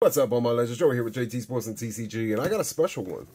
What's up, all my legends? Joe here with JT Sports and TCG, and I got a special one.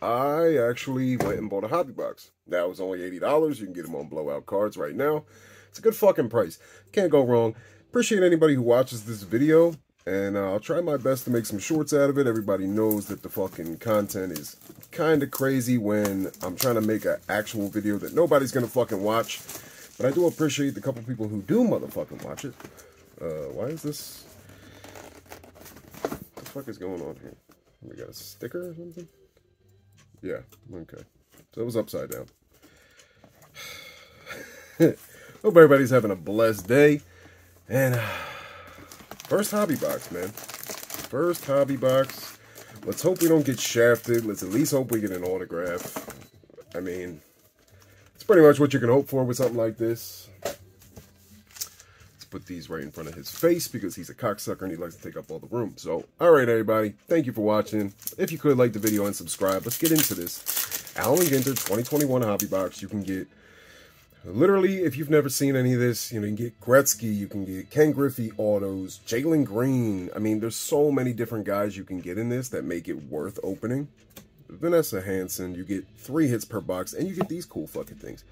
I actually went and bought a hobby box. That was only $80. You can get them on blowout cards right now. It's a good fucking price. Can't go wrong. Appreciate anybody who watches this video, and uh, I'll try my best to make some shorts out of it. Everybody knows that the fucking content is kind of crazy when I'm trying to make an actual video that nobody's going to fucking watch. But I do appreciate the couple people who do motherfucking watch it. Uh, why is this fuck is going on here? We got a sticker or something? Yeah, okay. So it was upside down. Hope everybody's having a blessed day. And uh, first hobby box, man. First hobby box. Let's hope we don't get shafted. Let's at least hope we get an autograph. I mean, it's pretty much what you can hope for with something like this put these right in front of his face because he's a cocksucker and he likes to take up all the room. So, alright everybody, thank you for watching. If you could, like the video and subscribe. Let's get into this. Allen Ginter 2021 Hobby Box. You can get, literally, if you've never seen any of this, you know, you can get Gretzky, you can get Ken Griffey autos, Jalen Green. I mean, there's so many different guys you can get in this that make it worth opening. Vanessa Hanson, you get three hits per box, and you get these cool fucking things.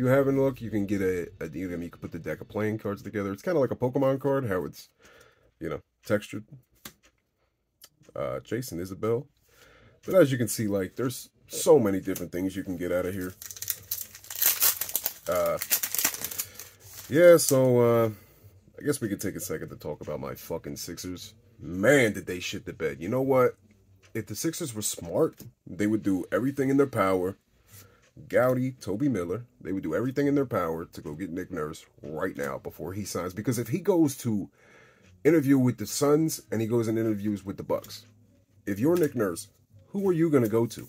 You haven't looked, you can get a, a you, you can put the deck of playing cards together. It's kind of like a Pokemon card, how it's, you know, textured. Uh, Jason Isbell. But as you can see, like, there's so many different things you can get out of here. Uh, yeah, so, uh, I guess we could take a second to talk about my fucking Sixers. Man, did they shit the bed. You know what? If the Sixers were smart, they would do everything in their power Goudey, Toby Miller, they would do everything in their power to go get Nick Nurse right now before he signs. Because if he goes to interview with the Suns and he goes and interviews with the Bucks, if you're Nick Nurse, who are you going to go to?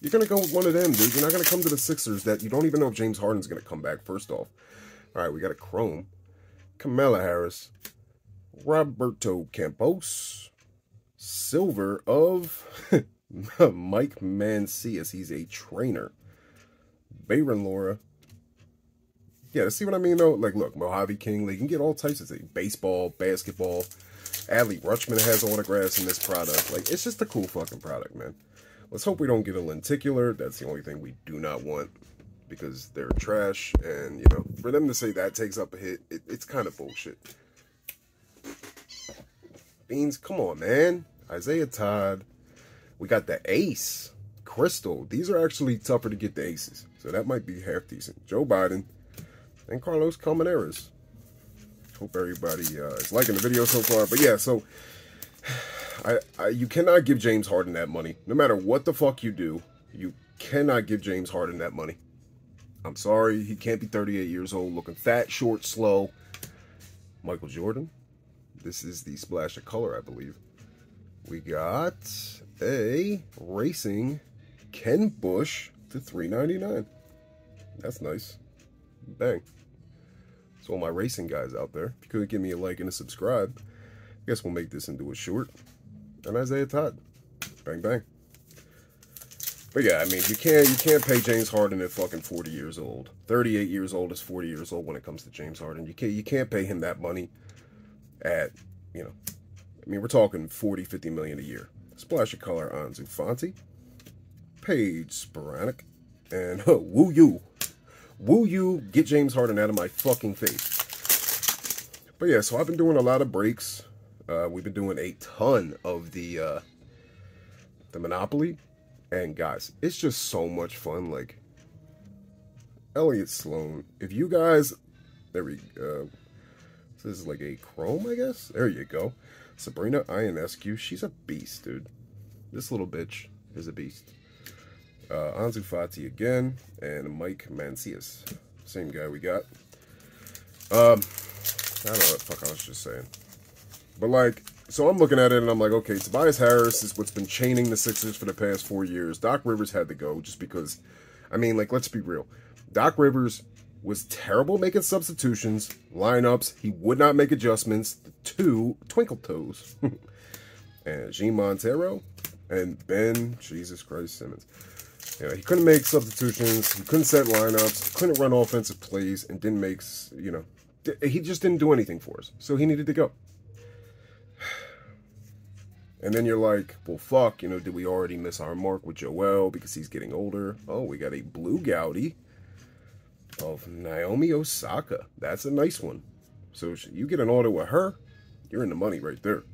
You're going to go with one of them, dude. You're not going to come to the Sixers that you don't even know if James Harden's going to come back, first off. All right, we got a Chrome, Kamala Harris, Roberto Campos, Silver of Mike Mancias. He's a trainer. Bayron Lora. Yeah, see what I mean, though? Like, look, Mojave King, like, you can get all types of things. Baseball, basketball. Adley Rutschman has autographs in this product. Like, it's just a cool fucking product, man. Let's hope we don't get a lenticular. That's the only thing we do not want because they're trash. And, you know, for them to say that takes up a hit, it, it's kind of bullshit. Beans, come on, man. Isaiah Todd. We got the ace. Crystal. These are actually tougher to get the aces. So that might be half decent. Joe Biden and Carlos Colmenares. Hope everybody uh, is liking the video so far. But yeah, so I, I, you cannot give James Harden that money. No matter what the fuck you do, you cannot give James Harden that money. I'm sorry, he can't be 38 years old, looking fat, short, slow. Michael Jordan. This is the splash of color, I believe. We got a racing Ken Bush to 399 That's nice. Bang. So all my racing guys out there, if you could give me a like and a subscribe, I guess we'll make this into a short. And Isaiah Todd. Bang bang. But yeah, I mean, you can't you can't pay James Harden at fucking 40 years old. 38 years old is 40 years old when it comes to James Harden. You can't you can't pay him that money at, you know, I mean, we're talking 40, 50 million a year. Splash of color Ansu Fati. Paige Spiranac, and uh, woo you. Woo you, get James Harden out of my fucking face. But yeah, so I've been doing a lot of breaks. Uh, we've been doing a ton of the uh, the Monopoly. And guys, it's just so much fun. Like, Elliot Sloan, if you guys, there we go. This is like a Chrome, I guess. There you go. Sabrina Ionescu, she's a beast, dude. This little bitch is a beast uh, Ansu Fati again, and Mike Mancias. Same guy we got. Um, I don't know what the fuck I was just saying. But, like, so I'm looking at it and I'm like, okay, Tobias Harris is what's been chaining the Sixers for the past four years. Doc Rivers had to go just because, I mean, like, let's be real. Doc Rivers was terrible making substitutions, lineups. He would not make adjustments. Two twinkle toes. and Jean Montero and Ben, Jesus Christ Simmons. Know, he couldn't make substitutions. He couldn't set lineups. Couldn't run offensive plays, and didn't make you know. He just didn't do anything for us. So he needed to go. And then you're like, well, fuck, you know, did we already miss our mark with Joel because he's getting older? Oh, we got a blue Goudey of Naomi Osaka. That's a nice one. So you get an auto with her, you're in the money right there.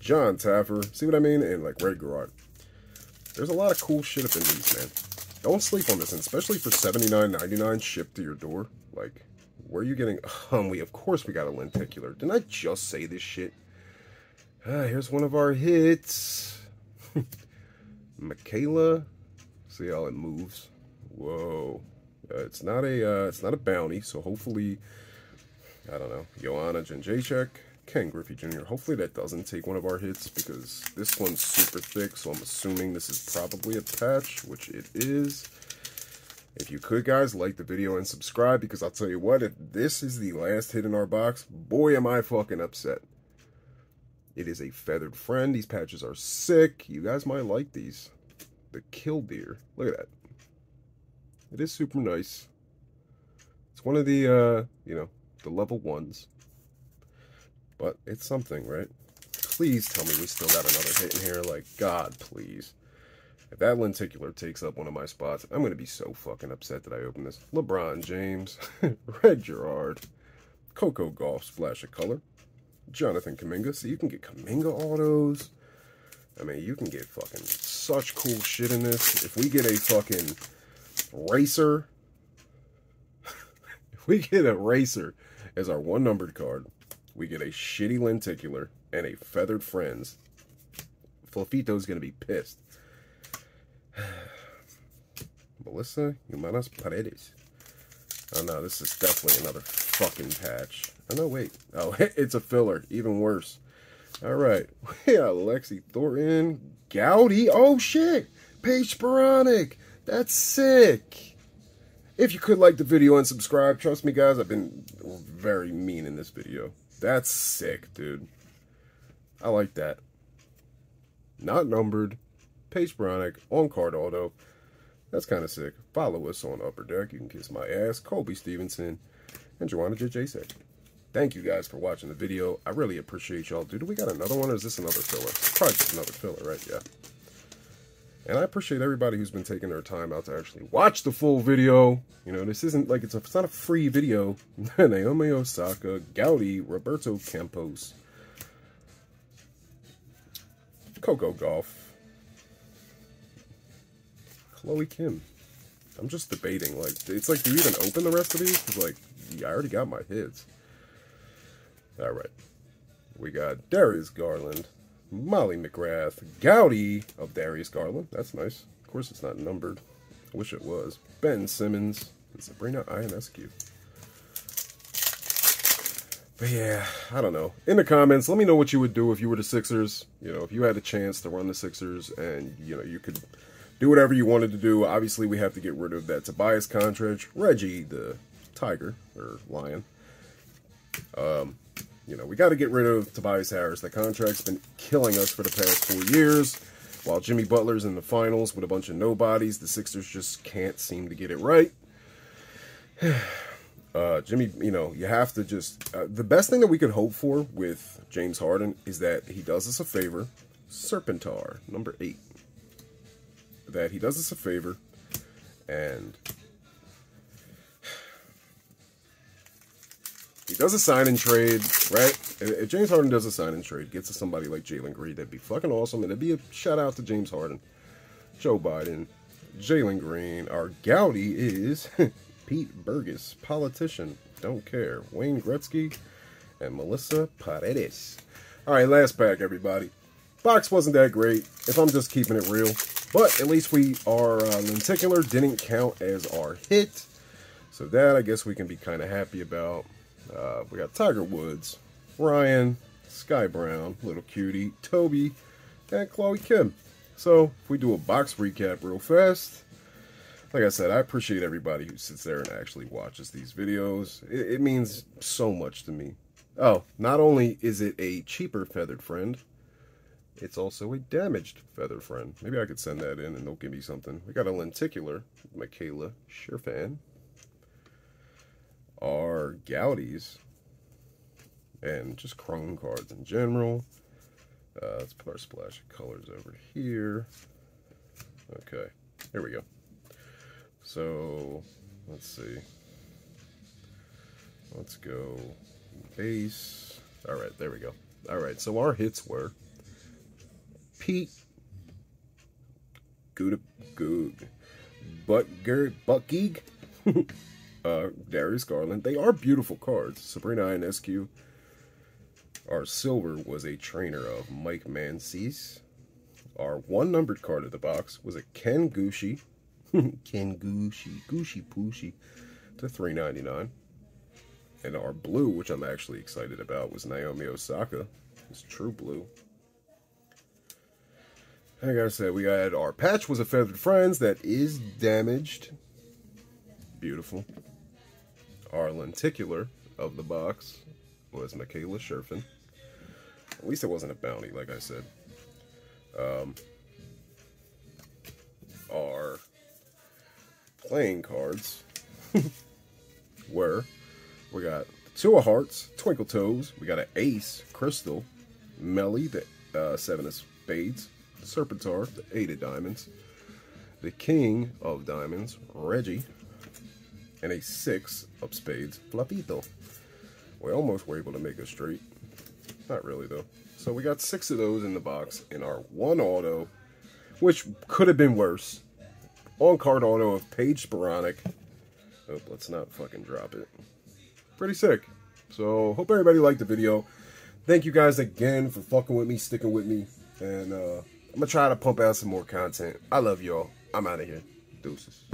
John Taffer, see what I mean? And like Red Gerard. There's a lot of cool shit up in these, man. Don't sleep on this, and especially for $79.99 shipped to your door. Like, where are you getting? Um, we of course we got a lenticular. Didn't I just say this shit? Ah, here's one of our hits. Michaela. See how it moves. Whoa. Uh, it's not a uh, it's not a bounty, so hopefully, I don't know. Joanna Jędrzejczyk, Ken Griffey Jr. Hopefully that doesn't take one of our hits because this one's super thick, so I'm assuming this is probably a patch, which it is. If you could, guys, like the video and subscribe because I'll tell you what, if this is the last hit in our box, boy, am I fucking upset. It is a feathered friend. These patches are sick. You guys might like these. The Killdeer. Look at that. It is super nice. It's one of the, uh, you know, the level ones. But it's something, right? Please tell me we still got another hit in here. Like, God, please. If that lenticular takes up one of my spots, I'm going to be so fucking upset that I open this. LeBron James, Red Gerard, Coco Gauff Splash of Color, Jonathan Kuminga. So you can get Kuminga autos. I mean, you can get fucking such cool shit in this. If we get a fucking racer, if we get a racer as our one numbered card, we get a shitty lenticular and a feathered friends. Flafito's gonna be pissed. Melissa Humana-Paredes. Oh no, this is definitely another fucking patch. Oh no, wait. Oh, it's a filler. Even worse. Alright. Yeah, Lexi Thornton. Goudey. Oh shit. Paige Spiranac. That's sick. If you could like the video and subscribe, trust me guys, I've been very mean in this video. That's sick, dude. I like that. Not numbered. Paige Spiranac on card auto. That's kind of sick. Follow us on Upper Deck. You can kiss my ass. Colby Stevenson and Joanna J. Thank you guys for watching the video. I really appreciate y'all. Dude, do we got another one or is this another filler? Probably just another filler, right? Yeah. And I appreciate everybody who's been taking their time out to actually watch the full video. You know, this isn't like it's a it's not a free video. Naomi Osaka, Goudey, Roberto Campos, Coco Gauff, Chloe Kim. I'm just debating. Like, it's like, do you even open the rest of these? Because, like, yeah, I already got my hits. All right. We got Darius Garland, Molly McGrath, Goudey of Darius Garland. That's nice. Of course, it's not numbered. I wish it was. Ben Simmons and Sabrina Ionescu. But yeah, I don't know. In the comments, let me know what you would do if you were the Sixers. You know, if you had a chance to run the Sixers and, you know, you could do whatever you wanted to do. Obviously, we have to get rid of that Tobias contract. Reggie, the Tiger, or Lion. Um, you know, we got to get rid of Tobias Harris. The contract's been killing us for the past four years. While Jimmy Butler's in the finals with a bunch of nobodies, the Sixers just can't seem to get it right. Uh, Jimmy, you know, you have to just... Uh, the best thing that we could hope for with James Harden is that he does us a favor. Serpentar, number eight. That he does us a favor and he does a sign and trade, right? If James Harden does a sign and trade, gets to somebody like Jalen Green, that'd be fucking awesome. And it'd be a shout out to James Harden, Joe Biden, Jalen Green. Our Goudey is Pete Burgess, politician, don't care. Wayne Gretzky and Melissa Paredes. All right, last pack, everybody. Box wasn't that great, if I'm just keeping it real. But at least we, our uh, lenticular didn't count as our hit. So that I guess we can be kind of happy about. Uh, we got Tiger Woods, Ryan, Sky Brown, Little Cutie, Toby, and Chloe Kim. So if we do a box recap real fast, like I said, I appreciate everybody who sits there and actually watches these videos. It, it means so much to me. Oh, not only is it a cheaper feathered friend, it's also a damaged feather friend. Maybe I could send that in and they'll give me something. We got a lenticular, Michaela Shiffrin. Our Goudeys. And just Chrome cards in general. Uh, let's put our splash of colors over here. Okay, here we go. So, let's see. Let's go base. All right, there we go. All right, so our hits were Pete, Good, Good, Butger, Buckgeek, uh, Darius Garland. They are beautiful cards. Sabrina Ionescu. Our silver was a trainer of Mike Mancias. Our one numbered card of the box was a Ken Gushi. Ken Gushi, Gushi Pushy to 399 And our blue, which I'm actually excited about, was Naomi Osaka. It's true blue. I said, we had our patch was a Feathered Friends that is damaged. Beautiful. Our lenticular of the box was Michaela Shiffrin. At least it wasn't a bounty, like I said. Um, our playing cards were we got two of hearts, Twinkle Toes, we got an ace, Crystal, Melly, the uh, seven of spades, Serpentar, the eight of diamonds, the king of diamonds, Reggie, and a six of spades, Flapito. We almost were able to make a straight. Not really, though. So we got six of those in the box in our one auto, which could have been worse. On-card auto of Paige Spiranac. Oh, let's not fucking drop it. Pretty sick. So, hope everybody liked the video. Thank you guys again for fucking with me, sticking with me. And uh, I'm going to try to pump out some more content. I love y'all. I'm out of here. Deuces.